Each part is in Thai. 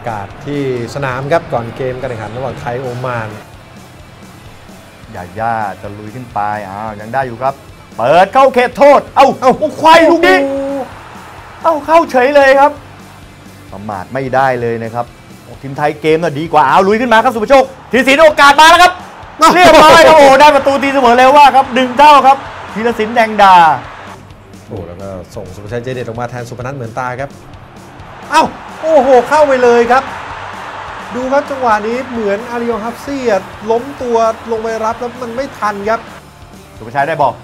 ากาศที่สนามครับก่อนเกมการแข่งขันระหว่างไทยโอมานยาย่าจะลุยขึ้นไปอ้าวยังได้อยู่ครับ เปิดเข้าเขตโทษ เอ้าเอ้าโอ้ควายลูกนี้เอ้าเข้าเฉยเลยครับประมาทไม่ได้เลยนะครับโอ้ทีมไทยเกมน่ะดีกว่าเอาลุยขึ้นมาครับสุภโชคทีศิลป์โอกาสมาแล้วครับเรียบร้อยครับโอ้ได้ประตูตีเสมอเร็วว่าครับดึงเท่าครับธีรศิลป์แดงดาโอ้แล้วก็ส่งสุภชัยเจเดตออกมาแทนสุพนัทเหมือนตาครับ เอ้า โอ้โห เข้าไปเลยครับ ดูครับจังหวะนี้เหมือนอาริโอฮับซี่อะล้มตัวลงไปรับแล้วมันไม่ทันครับ สุภชัยได้บอก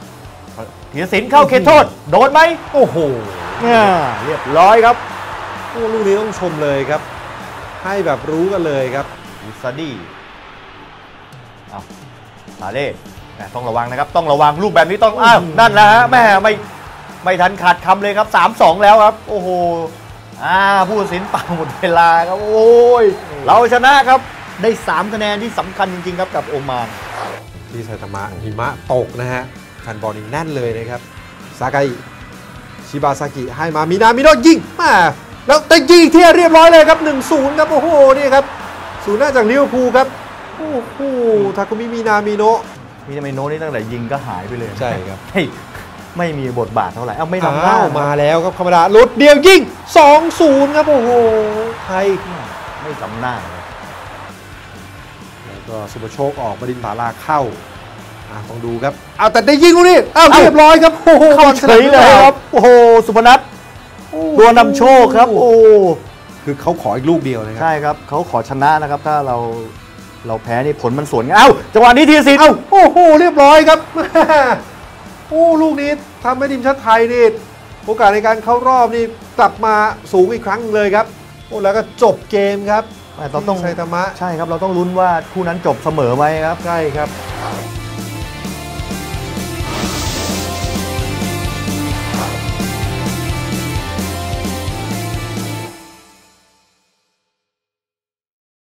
ธีรศิลป์เข้าเขตโทษ โดนไหมโอ้โหอ่าเรียบร้อยครับโอ้ลูกนี้ต้องชมเลยครับ ให้แบบรู้กันเลยครับอุซาดีเอาซาเล่แหม่ต้องระวังนะครับ ต้องระวังลูกแบบนี้ต้องอ้าวนั่นแหละฮะแม่ไม่ไม่ทันขาดคำเลยครับ 3-2 แล้วครับ โอ้โห อ่าผู้ตัดสินเป่าหมดเวลาครับ โอ้ย เราชนะครับ ได้ 3 คะแนนที่สำคัญจริง ๆ ครับกับโอมาน ที่ไซตามะหิมะตกนะฮะแฟนบอลนี่แน่นเลยนะครับ ซากาอิชิบาซากิให้มามีนามิโนะยิงมาแล้วแต่ยิงอีกที่เรียบร้อยเลยครับ 1-0 ครับ โอ้โห นี่ครับศูนย์หน้าจากลิเวอร์พูลครับ โอ้โหทาคุมิมีนามิโนะมีนาเมโนนี่ตั้งแต่ยิงก็หายไปเลย ใช่ครับ ไม่ไม่มีบทบาทเท่าไหร่เอ้าไม่นำหน้าอ้าวคมารับแล้วครับธรรมดาหลุดเดียวยิง2-0 ครับโอ้โหไทยไม่จำหน้าเลยแล้วก็สุภโชคออกบดินทร์ผาลาเข้าอะต้องดูครับเอาแต่ได้ยิงลูกนี้อ้าวเรียบร้อยครับโอ้โหเข้าเฉยเลยครับโอ้โหสุพนัทตัวนำโชคครับโอ้คือเขาขออีกลูกเดียวนะครัใช่ครับเขาขอชนะนะครับ ถ้าเราเราแพ้นี่ผลมันสวนกันเอ้าจังหวะนี้ทีสิทธิ์เอ้าโอ้โหเรียบร้อยครับ โอ้ลูกนี้ทำให้ทีมชาติไทยนี่โอกาสในการเข้ารอบนี่กลับมาสูงอีกครั้งเลยครับโอ้แล้วก็จบเกมครับเราต้องไซตามะใช่ครับเราต้องลุ้นว่าคู่นั้นจบเสมอไหมครับใช่ครับโ